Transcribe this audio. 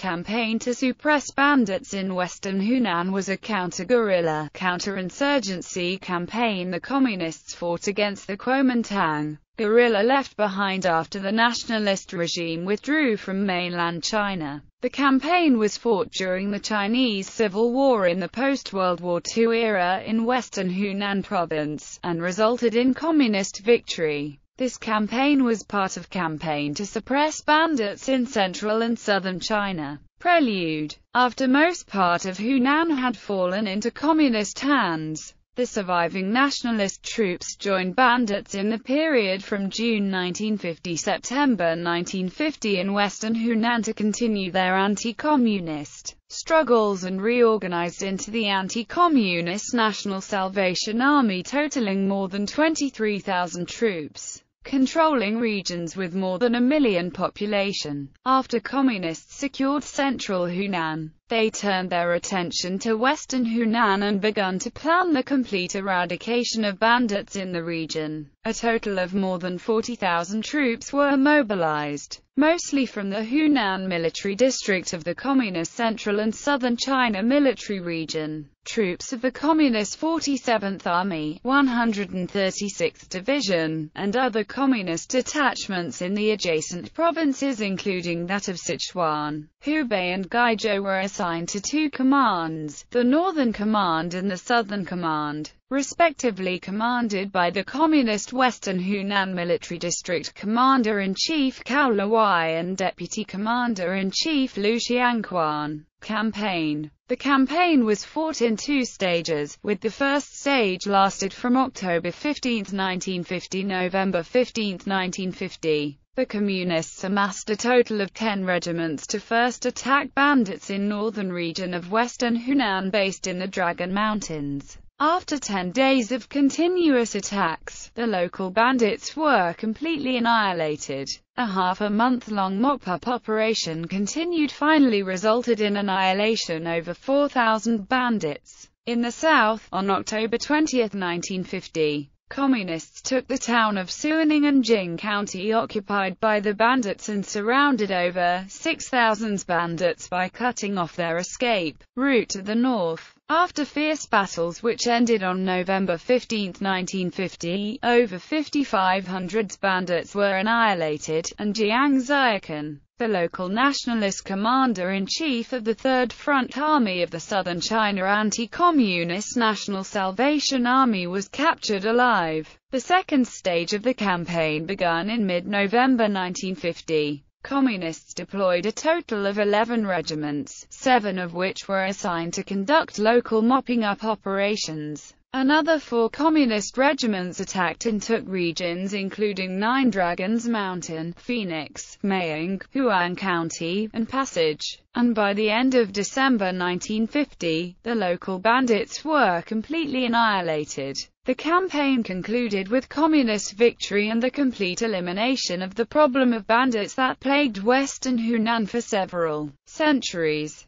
campaign to suppress bandits in western Hunan was a counter-guerrilla, counter-insurgency campaign the Communists fought against the Kuomintang guerrilla left behind after the nationalist regime withdrew from mainland China. The campaign was fought during the Chinese Civil War in the post-World War II era in western Hunan province, and resulted in communist victory. This campaign was part of campaign to suppress bandits in central and southern China. Prelude. After most part of Hunan had fallen into communist hands, the surviving nationalist troops joined bandits in the period from June 1950–September 1950 in western Hunan to continue their anti-communist struggles and reorganized into the Anti-Communist National Salvation Army totaling more than 23,000 troops controlling regions with more than a million population. After Communists secured central Hunan, they turned their attention to western Hunan and begun to plan the complete eradication of bandits in the region. A total of more than 40,000 troops were mobilized, mostly from the Hunan military district of the Communist Central and Southern China Military Region. Troops of the Communist 47th Army, 136th Division, and other Communist detachments in the adjacent provinces including that of Sichuan, Hubei and Guizhou were assigned to two commands, the Northern Command and the Southern Command respectively commanded by the Communist Western Hunan Military District Commander-in-Chief Cao Luwei and Deputy Commander-in-Chief Liu Xiangquan. Campaign The campaign was fought in two stages, with the first stage lasted from October 15, 1950 November 15, 1950. The Communists amassed a total of 10 regiments to first attack bandits in northern region of western Hunan based in the Dragon Mountains. After 10 days of continuous attacks, the local bandits were completely annihilated. A half a month-long mop-up operation continued finally resulted in annihilation over 4,000 bandits. In the south, on October 20, 1950, Communists took the town of Suining and Jing County occupied by the bandits and surrounded over 6,000 bandits by cutting off their escape route to the north. After fierce battles which ended on November 15, 1950, over 5,500 bandits were annihilated, and Jiang Ziakan, the local nationalist commander-in-chief of the Third Front Army of the Southern China Anti-Communist National Salvation Army was captured alive. The second stage of the campaign began in mid-November 1950. Communists deployed a total of 11 regiments, seven of which were assigned to conduct local mopping-up operations. Another four communist regiments attacked and took regions including Nine Dragons Mountain, Phoenix, Mayang, Huan County, and Passage. And by the end of December 1950, the local bandits were completely annihilated. The campaign concluded with communist victory and the complete elimination of the problem of bandits that plagued western Hunan for several centuries.